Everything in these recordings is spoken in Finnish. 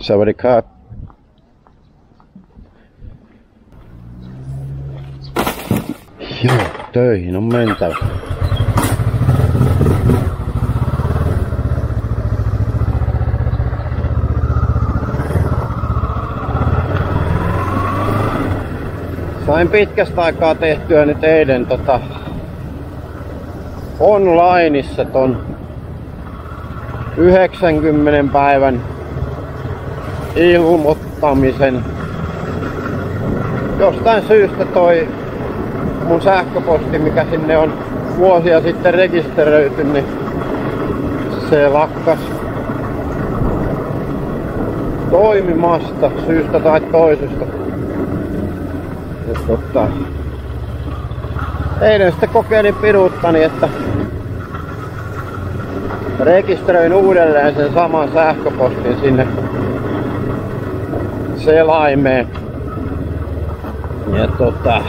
Sawadee Joo, töihin on mentävä. Sain pitkästä aikaa tehtyä nyt eilen tota onlineissa ton 90 päivän ilmoittamisen. Jostain syystä toi mun sähköposti, mikä sinne on vuosia sitten rekisteröity, niin se lakkas toimimasta syystä tai toisesta. Ja tota, eilen sitten kokeilin piruuttani, että rekisteröin uudelleen sen saman sähköpostin sinne selaimeen. Ja tota,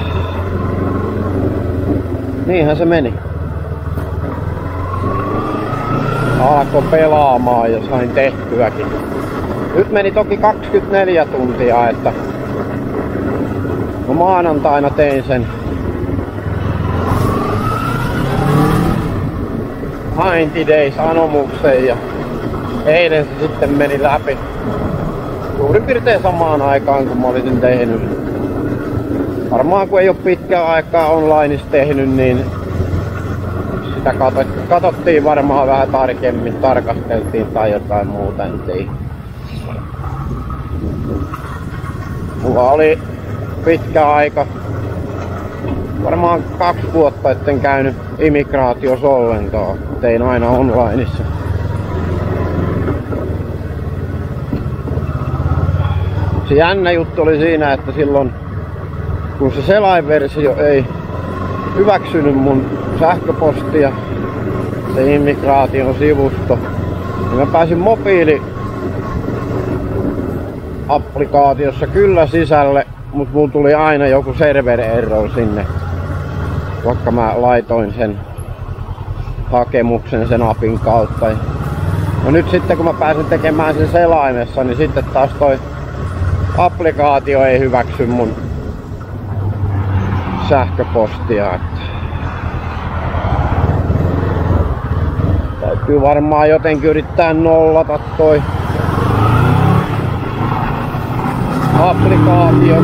niinhän se meni. Alkoi pelaamaan ja sain tehtyäkin. Nyt meni toki 24 tuntia, että no maanantaina tein sen 90 Days anomuksen ja eilen se sitten meni läpi suurin piirtein samaan aikaan kun mä olisin tehnyt. Varmaan kun ei ole pitkää aikaa onlineissa tehnyt, niin sitä katsottiin varmaan vähän tarkemmin, tarkasteltiin tai jotain muuta, Mulla oli pitkä aika, varmaan kaksi vuotta etten käynyt immigraatiossa ollenkaan. Tein aina onlineissa. Se jännä juttu oli siinä, että silloin kun se selainversio ei hyväksynyt mun sähköpostia, se immigraation sivusto, niin mä pääsin mobiili applikaatiossa kyllä sisälle, mutta mulla tuli aina joku server error sinne, vaikka mä laitoin sen hakemuksen sen apin kautta. No nyt sitten kun mä pääsen tekemään sen selaimessa, niin sitten taas toi applikaatio ei hyväksy mun sähköpostia. Että täytyy varmaan jotenkin yrittää nollata toi applikaatio.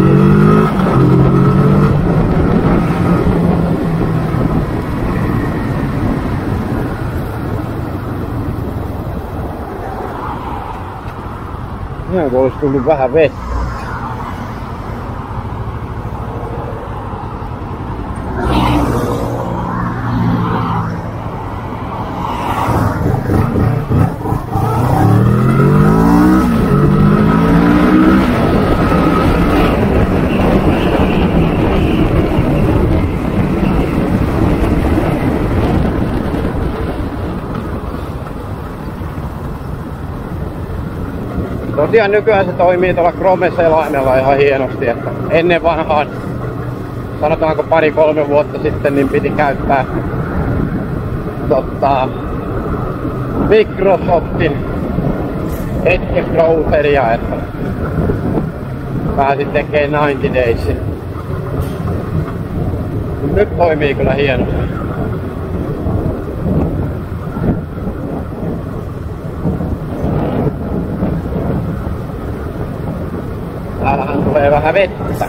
Ihan kun olisi tullut vähän vettä. Tosiaan nykyään se toimii tuolla Chrome-selaimella ihan hienosti, että ennen vanhaan, sanotaanko pari-kolme vuotta sitten, niin piti käyttää tota, Microsoftin Edge browseria, että pääsin tekemään 90 Daysin. Nyt toimii kyllä hienosti. Tulee vähän vettä.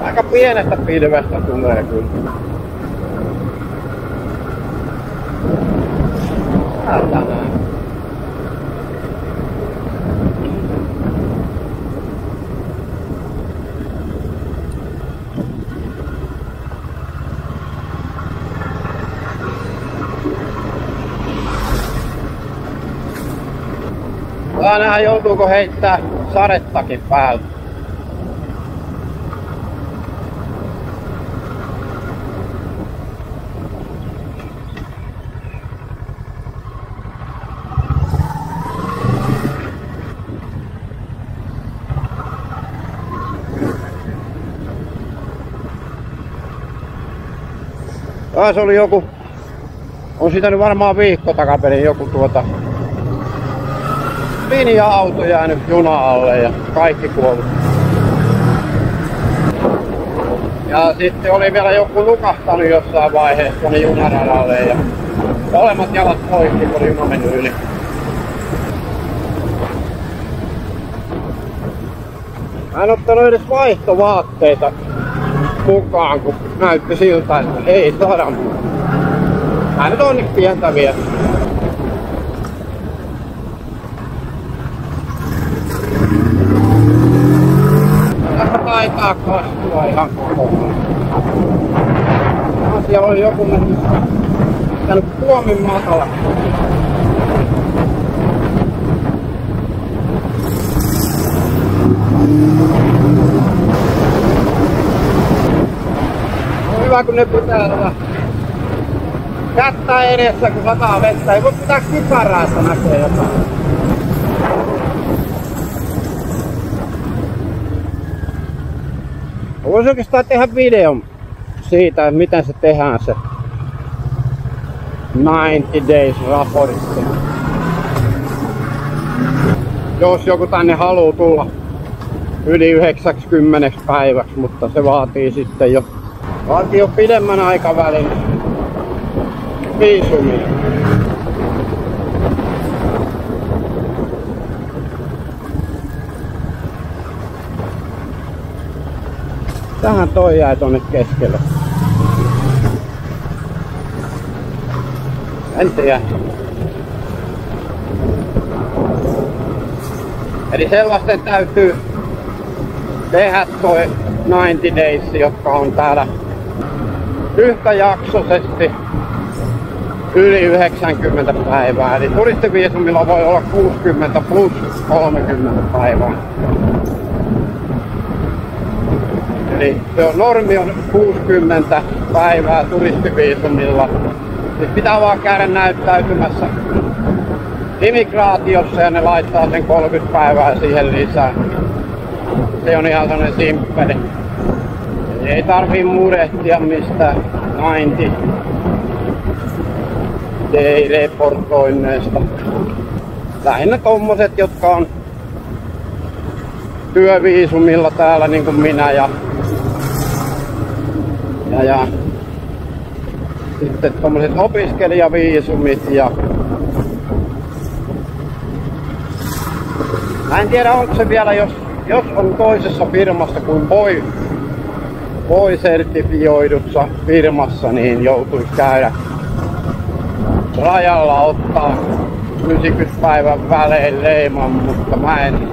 Aika pienestä pilvestä tulee kyllä. nähdä joutuuko heittää sadettakin päältä. Taas oli joku, on sitä nyt varmaan viikko takaperin joku tuota linja-auto jäänyt juna alle ja kaikki kuollut. Ja sitten oli vielä joku nukahtanut jossain vaiheessa niin junaradalle ja molemmat jalat poikki, kun juna mennyt yli. Mä en ottanut edes vaihtovaatteita mukaan, kun näytti siltä, että ei saada. Mä nyt on niin pientä vielä. Kokonaan. Siellä oli joku mennyt puomin matala. On hyvä kun ne pitää tätä kättä edessä kun sataa vettä. Ei voi pitää kypärää, että näkee jotain. Voisi oikeastaan tehdä videon siitä, miten se tehdään se 90 days raportti. Jos joku tänne haluaa tulla yli 90 päiväksi, mutta se vaatii sitten jo, vaatii jo pidemmän aikavälin viisumia. Tähän toi jäi tonne keskelle. En tiedä. Eli sellaisten täytyy tehdä toi 90 days, jotka on täällä yhtäjaksoisesti yli 90 päivää. Eli turistiviisumilla voi olla 60 plus 30 päivää. Eli se on, normi on 60 päivää turistiviisumilla. Siis pitää vaan käydä näyttäytymässä immigraatiossa ja ne laittaa sen 30 päivää siihen lisää. Se on ihan sellainen simppeli. Ei tarvii murehtia mistä 90 day reportoinneista. Lähinnä tommoset, jotka on työviisumilla täällä niin kuin minä ja, ja, ja sitten tommoset opiskelijaviisumit ja Mä en tiedä onko se vielä, jos, jos on toisessa firmassa kuin voi, voi sertifioidussa firmassa, niin joutuisi käydä rajalla ottaa 90 päivän välein leiman, mutta mä en,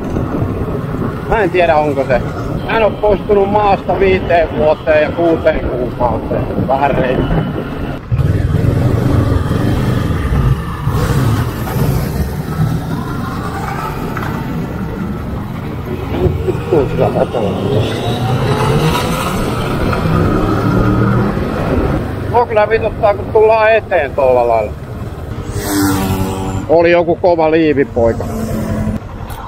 mä en tiedä onko se. Mä en oo poistunut maasta viiteen vuoteen ja kuuteen kuukauteen. Vähän reilu. No kyllä vituttaa kun tullaan eteen tuolla lailla. Oli joku kova liivipoika.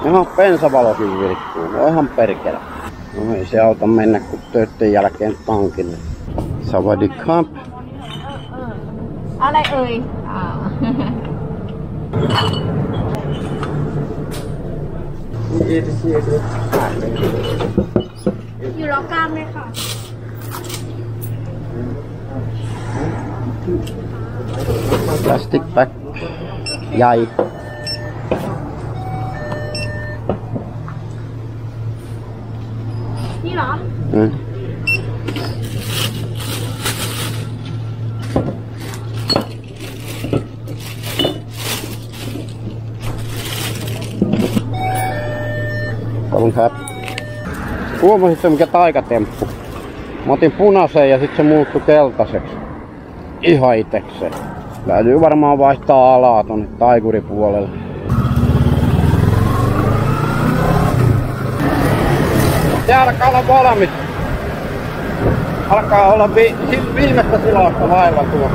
Ihan pensavalokin vilkkuu. No ihan perkele. No ei se auta mennä kuin töiden jälkeen pankille. Savadi Cup. Ole öi. อยู่รอกล้ามเลยค่ะพลาสติกแพ็คใหญ่ Mm. Kun sä huomasit se mikä taikatemppu. Mä otin punaisen ja sitten se muuttui keltaiseksi. Ihan itekseen. Täytyy varmaan vaihtaa alaa tonne taikuripuolelle. Se alkaa olla valmis. Alkaa olla vi- viimeistä silausta vailla tuo.